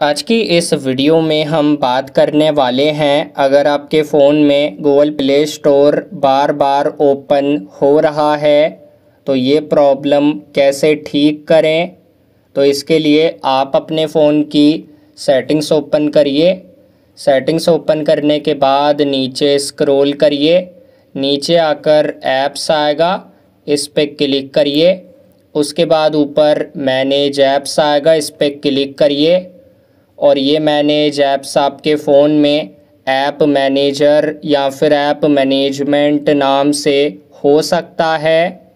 आज की इस वीडियो में हम बात करने वाले हैं, अगर आपके फ़ोन में गूगल प्ले स्टोर बार बार ओपन हो रहा है तो ये प्रॉब्लम कैसे ठीक करें? तो इसके लिए आप अपने फ़ोन की सेटिंग्स ओपन करिए। सेटिंग्स ओपन करने के बाद नीचे स्क्रॉल करिए। नीचे आकर ऐप्स आएगा, इस पर क्लिक करिए। उसके बाद ऊपर मैनेज ऐप्स आएगा, इस पर क्लिक करिए। और ये मैनेज ऐप्स आपके फ़ोन में ऐप मैनेजर या फिर ऐप मैनेजमेंट नाम से हो सकता है।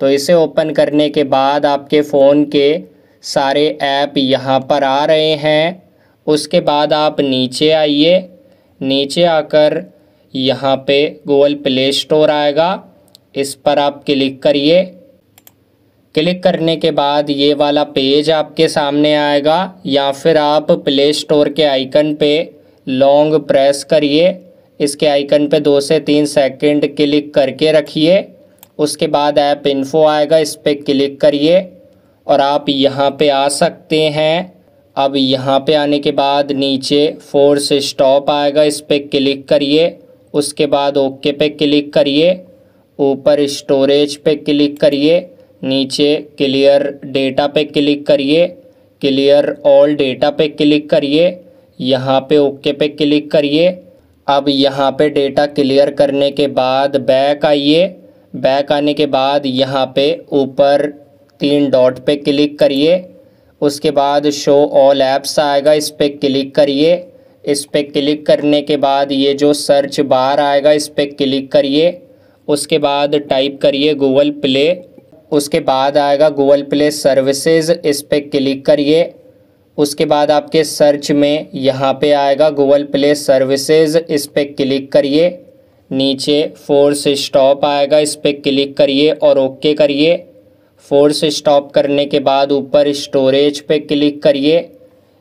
तो इसे ओपन करने के बाद आपके फ़ोन के सारे ऐप यहाँ पर आ रहे हैं। उसके बाद आप नीचे आइए। नीचे आकर यहाँ पे गूगल प्ले स्टोर आएगा। इस पर आप क्लिक करिए। क्लिक करने के बाद ये वाला पेज आपके सामने आएगा या फिर आप प्ले स्टोर के आइकन पे लॉन्ग प्रेस करिए। इसके आइकन पे दो से तीन सेकंड क्लिक करके रखिए। उसके बाद ऐप इन्फो आएगा, इस पर क्लिक करिए और आप यहाँ पे आ सकते हैं। अब यहाँ पे आने के बाद नीचे फोर्स स्टॉप आएगा, इस पर क्लिक करिए। उसके बाद ओके पे क्लिक करिए। ऊपर स्टोरेज पे क्लिक करिए। नीचे क्लियर डेटा पे क्लिक करिए, क्लियर ऑल डेटा पे क्लिक करिए, यहाँ पे ओके पे क्लिक करिए। अब यहाँ पे डेटा क्लियर करने के बाद बैक आइए। बैक आने के बाद यहाँ पे ऊपर तीन डॉट पे क्लिक करिए। उसके बाद शो ऑल ऐप्स आएगा, इस पर क्लिक करिए। इस पर क्लिक करने के बाद ये जो सर्च बार आएगा, इस पर क्लिक करिए। उसके बाद टाइप करिए गूगल प्ले। उसके बाद आएगा गूगल प्ले सर्विसेज़ इस पर क्लिक करिए। उसके बाद आपके सर्च में यहाँ पे आएगा गूगल प्ले सर्विसेज़ इस पर क्लिक करिए। नीचे फोर्स स्टॉप आएगा, इस पर क्लिक करिए और ओके करिए। फोर्स स्टॉप करने के बाद ऊपर स्टोरेज पे क्लिक करिए।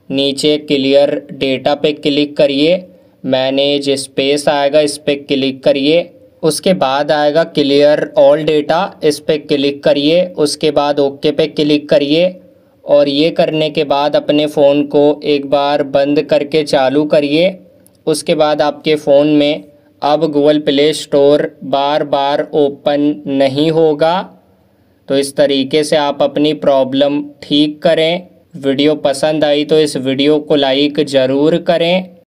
नीचे क्लियर डेटा पे क्लिक करिए। मैनेज स्पेस आएगा, इस पर क्लिक करिए। उसके बाद आएगा क्लियर ऑल डेटा, इस पर क्लिक करिए, उसके बाद ओके पे क्लिक करिए और ये करने के बाद अपने फ़ोन को एक बार बंद करके चालू करिए। उसके बाद आपके फ़ोन में अब गूगल प्ले स्टोर बार बार ओपन नहीं होगा। तो इस तरीके से आप अपनी प्रॉब्लम ठीक करें। वीडियो पसंद आई तो इस वीडियो को लाइक ज़रूर करें।